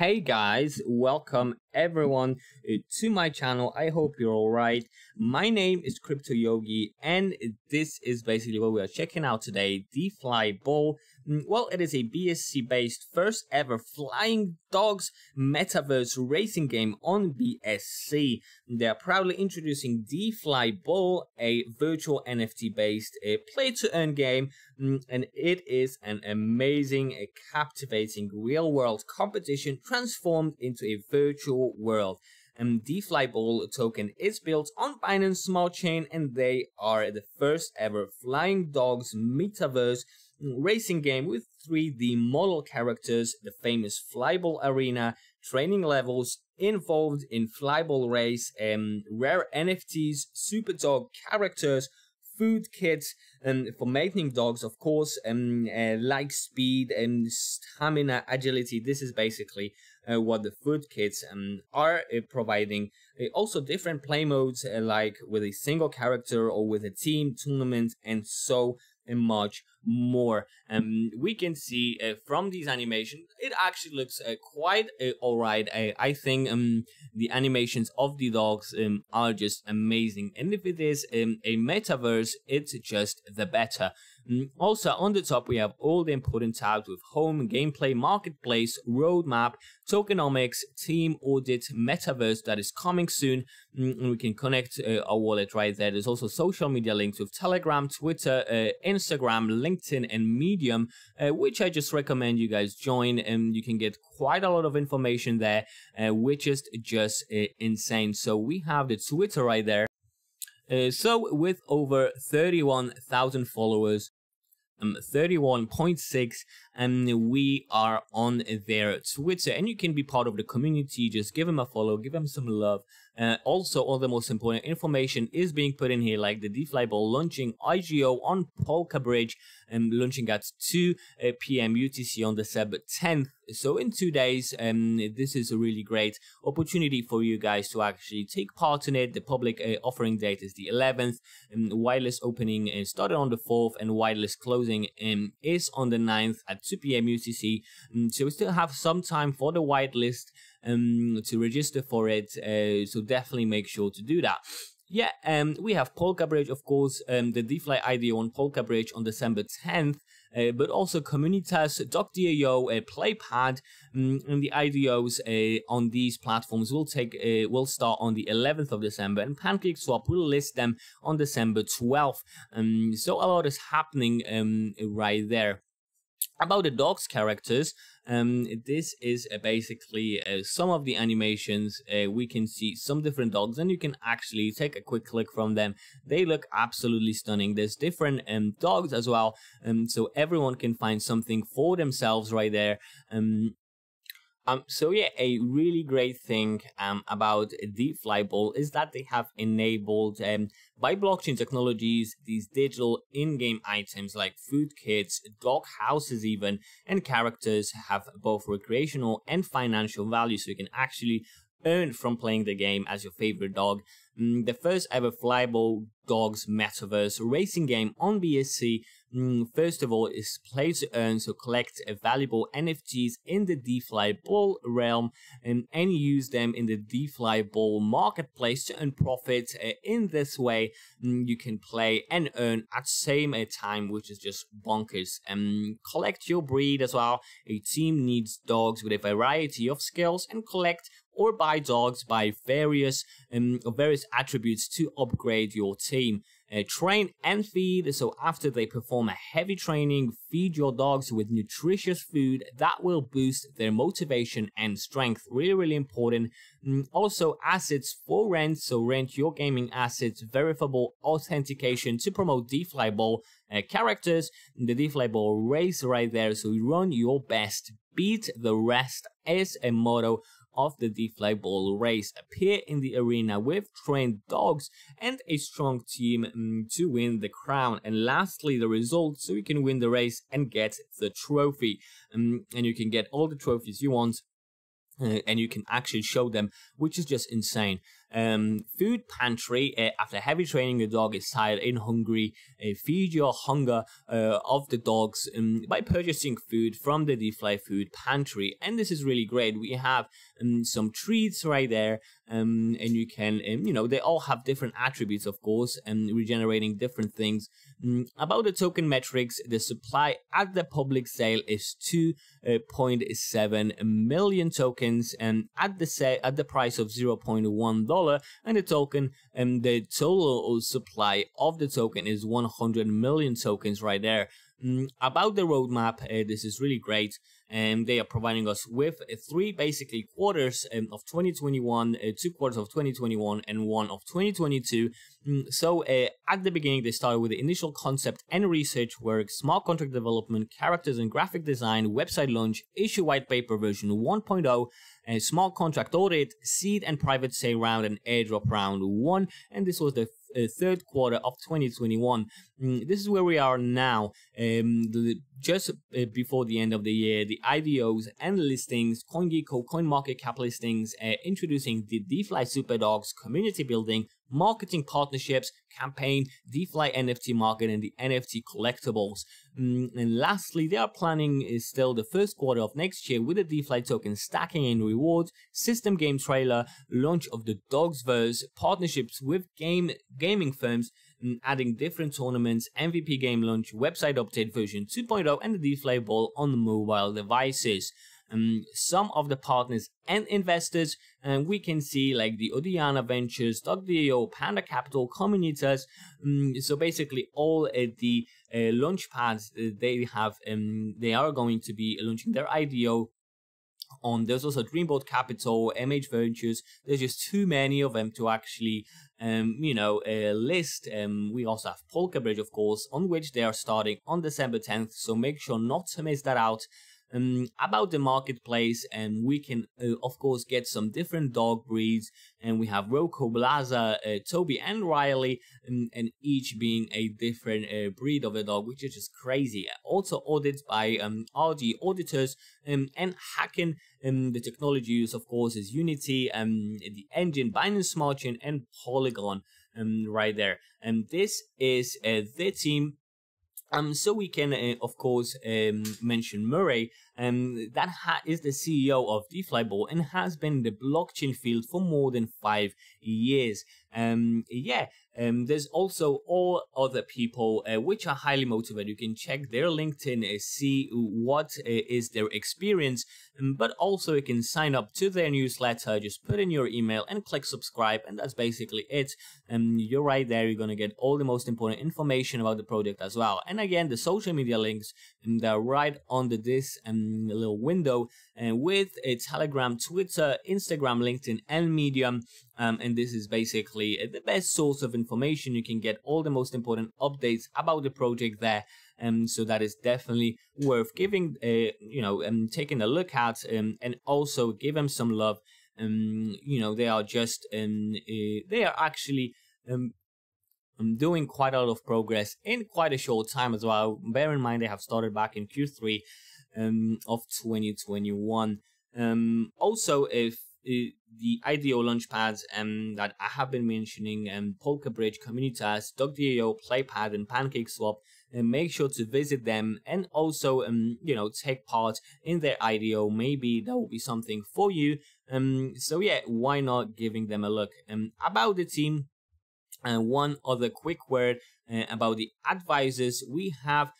Hey guys, welcome everyone uh, to my channel. I hope you're all right. My name is Crypto Jogi and this is basically what we are checking out today, DeFi Ball. Mm, well, it is a BSC based first ever flying dogs metaverse racing game on BSC. They are proudly introducing DeFlyBall, a virtual NFT based play to earn game mm, and it is an amazing, captivating real world competition transformed into a virtual world. And DeFlyBall token is built on Binance Smart Chain and they are the first ever Flying Dogs metaverse racing game with 3D model characters, the famous Flyball Arena, training levels involved in Flyball race, um, rare NFTs, super dog characters, food kits, and um, for mating dogs, of course, um, uh, like speed and stamina, agility. This is basically uh, what the food kits um, are uh, providing. Uh, also, different play modes, uh, like with a single character or with a team tournament, and so much more. Um, we can see uh, from these animations, it actually looks uh, quite uh, alright. I, I think um, the animations of the dogs um, are just amazing. And if it is um, a metaverse, it's just the better. Mm, also, on the top, we have all the important tabs with home, gameplay, marketplace, roadmap, tokenomics, team audit, metaverse that is coming soon. Mm, and we can connect uh, our wallet right there. There's also social media links with Telegram, Twitter, uh, Instagram, LinkedIn, and Medium, uh, which I just recommend you guys join. And you can get quite a lot of information there, uh, which is just uh, insane. So we have the Twitter right there. Uh, so with over 31,000 followers, um, 31.6 and we are on their Twitter and you can be part of the community. Just give them a follow, give them some love. Uh, also, all the most important information is being put in here, like the DeFlyBall launching IGO on Polka Bridge and launching at 2 uh, p.m. UTC on December 10th. So in two days, um, this is a really great opportunity for you guys to actually take part in it. The public uh, offering date is the 11th, and whitelist opening uh, started on the 4th, and whitelist closing um, is on the 9th at 2 p.m. UTC. Um, so we still have some time for the whitelist um, to register for it. Uh, so definitely make sure to do that. Yeah, um, we have Polka Bridge, of course, um, the DeFi IDO on Polka Bridge on December 10th, uh, but also Communitas, Doc.io, uh, PlayPad, um, and the IDOs uh, on these platforms will take uh, will start on the 11th of December, and PancakeSwap will list them on December 12th. Um, so a lot is happening um, right there. About the dogs characters, um, this is uh, basically uh, some of the animations. Uh, we can see some different dogs, and you can actually take a quick click from them. They look absolutely stunning. There's different um, dogs as well, um, so everyone can find something for themselves right there. Um, um, so yeah, a really great thing um, about DeFlyBall is that they have enabled um, by blockchain technologies these digital in-game items like food kits, dog houses even, and characters have both recreational and financial value so you can actually earn from playing the game as your favorite dog. Mm, the first ever Flyball Dogs Metaverse racing game on BSC Mm, first of all, is play to earn, so collect valuable NFTs in the DeFlyBall realm and, and use them in the DeFlyBall marketplace to earn profit. Uh, in this way, mm, you can play and earn at the same time, which is just bonkers. And collect your breed as well. A team needs dogs with a variety of skills and collect or buy dogs by various um, various attributes to upgrade your team uh, train and feed. So after they perform a heavy training, feed your dogs with nutritious food that will boost their motivation and strength. Really, really important. Mm, also, assets for rent. So rent your gaming assets, verifiable authentication to promote DeFlyBall uh, characters. The DeFlyBall race right there. So run your best. Beat the rest is a motto of the DeFlyBall race appear in the arena with trained dogs and a strong team um, to win the crown. And lastly, the result so you can win the race and get the trophy. Um, and you can get all the trophies you want uh, and you can actually show them, which is just insane. Um, food pantry. Uh, after heavy training, the dog is tired and hungry. Uh, feed your hunger uh, of the dogs um, by purchasing food from the DFly food pantry. And this is really great. We have um, some treats right there. Um, and you can, um, you know, they all have different attributes, of course, and regenerating different things. Um, about the token metrics, the supply at the public sale is 2.7 million tokens, and at the sa- at the price of 0.1 dollar, and the token, and the total supply of the token is 100 million tokens right there. Mm, about the roadmap, uh, this is really great. And they are providing us with uh, three basically quarters um, of 2021, uh, two quarters of 2021, and one of 2022. Mm, so uh, at the beginning, they started with the initial concept and research work, smart contract development, characters and graphic design, website launch, issue white paper version 1.0, a small contract audit, seed and private sale round, and airdrop round one. And this was the uh, third quarter of 2021. Mm, this is where we are now. Um, the, just uh, before the end of the year, the IDOs and listings, CoinGecko, CoinMarketCap listings, uh, introducing the DeFi Superdogs community building, marketing partnerships, campaign, DeFi NFT market, and the NFT collectibles. Mm, and lastly, they are planning is still the first quarter of next year with the DeFi token stacking and rewards, system game trailer, launch of the Dogsverse, partnerships with game gaming firms, mm, adding different tournaments, MVP game launch, website update version 2.0, and the DeFlyBall on the mobile devices um, some of the partners and investors. And we can see like the Odiana Ventures, Dog.io, Panda Capital, Comunitas. Um, so basically all uh, the uh, launch pads uh, they have, um, they are going to be launching their IDO on there's also Dreamboat Capital, MH Ventures. There's just too many of them to actually, um, you know, uh, list. Um, we also have Polka Bridge, of course, on which they are starting on December 10th. So make sure not to miss that out um, about the marketplace and we can uh, of course get some different dog breeds. And we have Rocco, Blaza, uh, Toby and Riley um, and each being a different uh, breed of a dog which is just crazy. Also audited by um, RG auditors um, and hacking um, the technology used of course is Unity um, the engine Binance Smart Chain and Polygon um, right there. And this is uh, the team um, so we can, uh, of course, um, mention Murray, um, that ha- is the CEO of DeFlyBall and has been in the blockchain field for more than five years. Um, yeah, um, there's also all other people uh, which are highly motivated. You can check their LinkedIn, uh, see what uh, is their experience, um, but also you can sign up to their newsletter. Just put in your email and click subscribe, and that's basically it. Um, you're right there. You're gonna get all the most important information about the project as well. And again, the social media links um, they're right under this um, little window, and with a Telegram, Twitter, Instagram, LinkedIn, and Medium. Um, and this is basically the best source of information. You can get all the most important updates about the project there. Um, so that is definitely worth giving, uh, you know, and um, taking a look at, um, and also give them some love. Um, you know, they are just, um, uh, they are actually um, um, doing quite a lot of progress in quite a short time as well. Bear in mind they have started back in Q3 um, of 2021. Um, also, if uh, the IDO launchpads um, that I have been mentioning, um, Polka Bridge, Comunitas, Dog.io, Playpad, and PancakeSwap, and make sure to visit them and also, um, you know, take part in their IDO. Maybe that will be something for you. Um, so yeah, why not giving them a look? Um, about the team, and uh, one other quick word uh, about the advisors. We have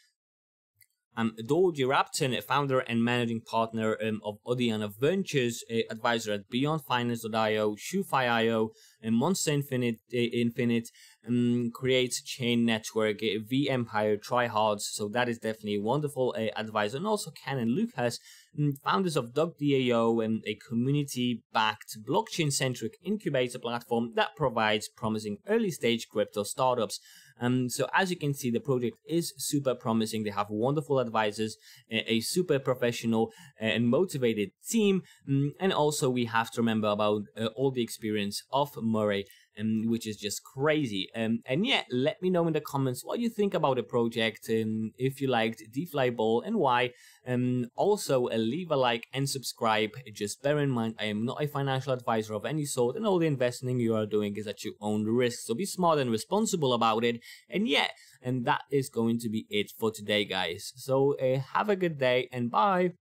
um, Dorji Rapton, founder and managing partner um, of Odiana Ventures, uh, advisor at BeyondFinance.io, ShuFi.io, and Monsta Infinite, uh, Infinite um, creates chain network, uh, V Empire, Tryhards. So that is definitely wonderful uh, advisor. And also Ken and Lucas, um, founders of Dog.io, and a community-backed blockchain-centric incubator platform that provides promising early-stage crypto startups. Um, so as you can see, the project is super promising. They have wonderful advisors, a, a super professional uh, and motivated team. Um, and also we have to remember about uh, all the experience of Murray um, which is just crazy. Um, and yeah, let me know in the comments what you think about the project, and if you liked DeFlyBall and why. Um, also, uh, leave a like and subscribe. Just bear in mind, I am not a financial advisor of any sort, and all the investing you are doing is at your own risk. So be smart and responsible about it. And yeah, and that is going to be it for today, guys. So uh, have a good day and bye.